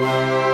Música